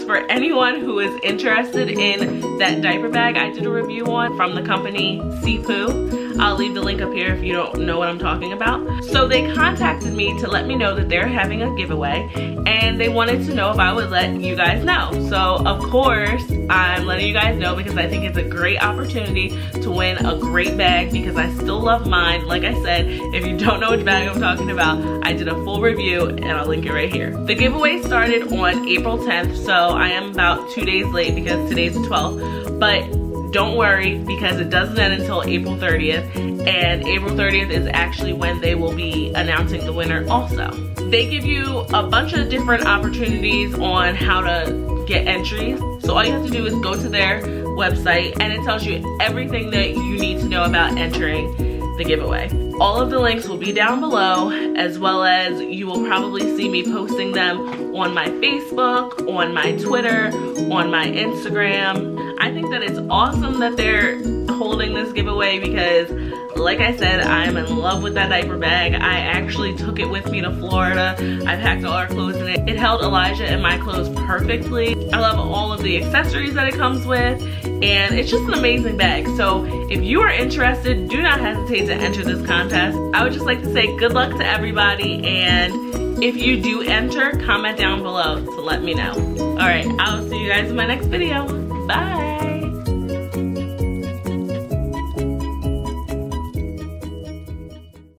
for anyone who is interested in that diaper bag I did a review on from the company CiPU. I'll leave the link up here if you don't know what I'm talking about. So they contacted me to let me know that they're having a giveaway and they wanted to know if I would let you guys know. So of course, I'm letting you guys know because I think it's a great opportunity to win a great bag because I still love mine. Like I said, if you don't know which bag I'm talking about, I did a full review and I'll link it right here. The giveaway started on April 10th, so I am about two days late because today's the 12th, but don't worry because it doesn't end until April 30th and April 30th is actually when they will be announcing the winner also. They give you a bunch of different opportunities on how to get entries. So all you have to do is go to their website and it tells you everything that you need to know about entering the giveaway. All of the links will be down below as well as you will probably see me posting them on my Facebook, on my Twitter, on my Instagram. I think that it's awesome that they're holding this giveaway because like I said, I'm in love with that diaper bag. I actually took it with me to Florida. I packed all our clothes in it. It held Elijah and my clothes perfectly. I love all of the accessories that it comes with and it's just an amazing bag. So if you are interested, do not hesitate to enter this contest. I would just like to say good luck to everybody and if you do enter, comment down below to let me know. All right, I'll see you guys in my next video.